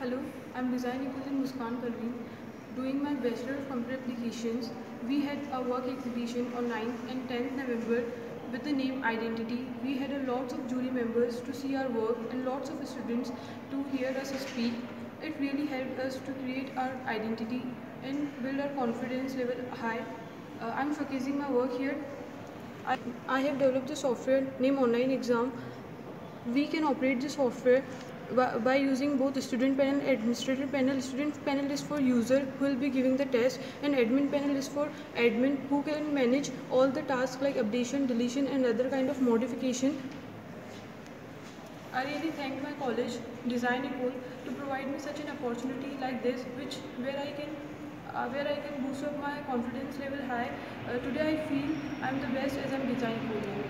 Hello, I'm Design Equation Muskaan Parveen. Doing my Bachelor of Computer Applications, we had a work exhibition on 9th and 10th November with the name Identity. We had a lots of jury members to see our work and lots of students to hear us speak. It really helped us to create our identity and build our confidence level high. Uh, I'm showcasing my work here. I, I have developed the software named Online Exam. We can operate the software by, using both student panel and administrator panel. Student panel is for user who will be giving the test and admin panel is for admin who can manage all the tasks like updation, deletion and other kind of modification. I really thank my college, Design Equal, to provide me such an opportunity like this, which where I can uh, where I can boost up my confidence level high. Uh, today I feel I'm the best as I'm Design Equal.